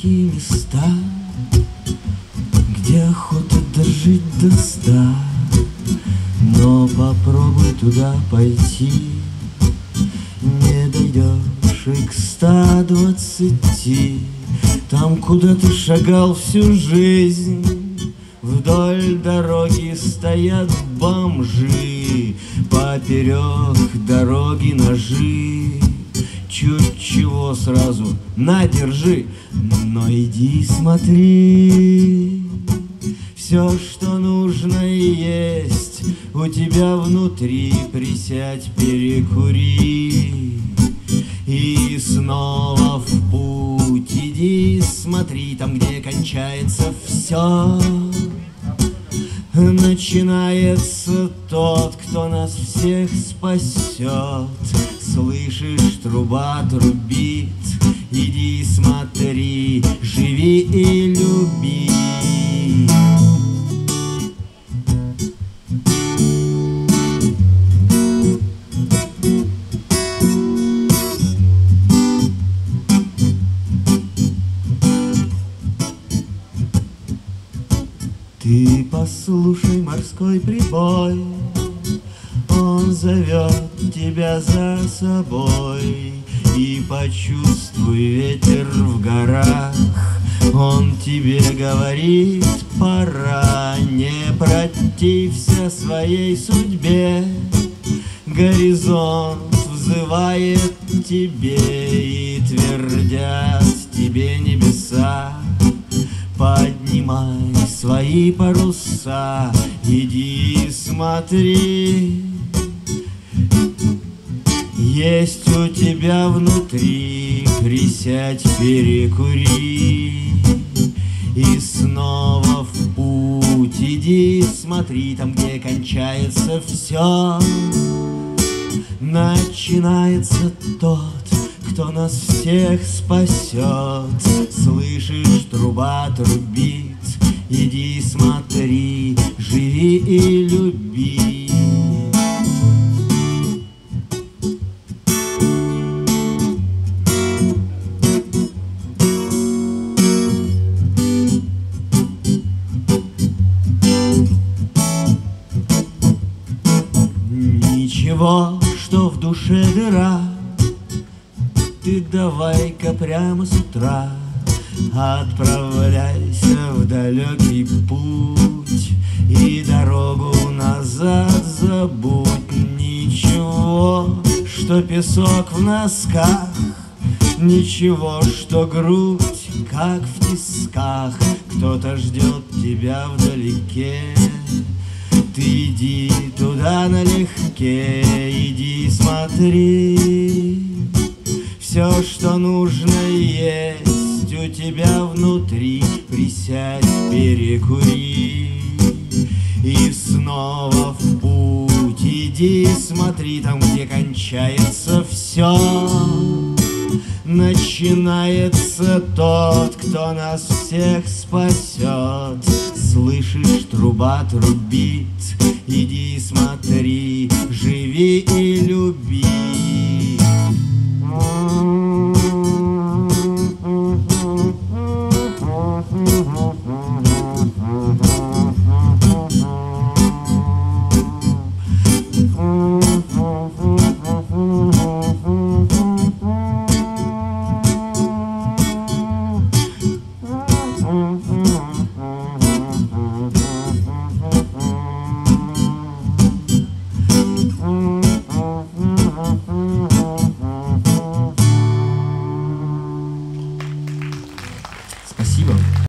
такие места, где охота дожить до ста. Но попробуй туда пойти, не дойдешь и к ста двадцати. Там, куда ты шагал всю жизнь, Вдоль дороги стоят бомжи, Поперек дороги ножи. Чуть чего сразу, на, держи, Но иди смотри. Все, что нужно есть, у тебя внутри Присядь, перекури. И снова в путь иди, смотри, там, где кончается все. Начинается тот, кто нас всех спасет. Слышишь, труба трубит, иди смотри, живи и Ты послушай морской прибой, Он зовет тебя за собой. И почувствуй ветер в горах, Он тебе говорит, пора, Не протився своей судьбе. Горизонт взывает тебе И твердят тебе небеса. Поднимай свои паруса, иди смотри. Есть у тебя внутри, присядь, перекури. И снова в путь иди, смотри, там, где кончается все. Начинается тот, кто нас всех спасет. Слышишь, труба трубит, иди смотри, живи и люби. Ничего, что в душе дыра, ты давай-ка прямо с утра Отправляйся в далекий путь И дорогу назад забудь. Ничего, что песок в носках Ничего, что грудь, как в тисках. Кто-то ждет тебя вдалеке. Ты иди туда налегке, иди смотри что нужно есть. У тебя внутри Присядь, перекури. И снова в путь иди Смотри там, где кончается все Начинается тот, кто нас всех спасет Слышишь, труба трубит Иди смотри, живи и люби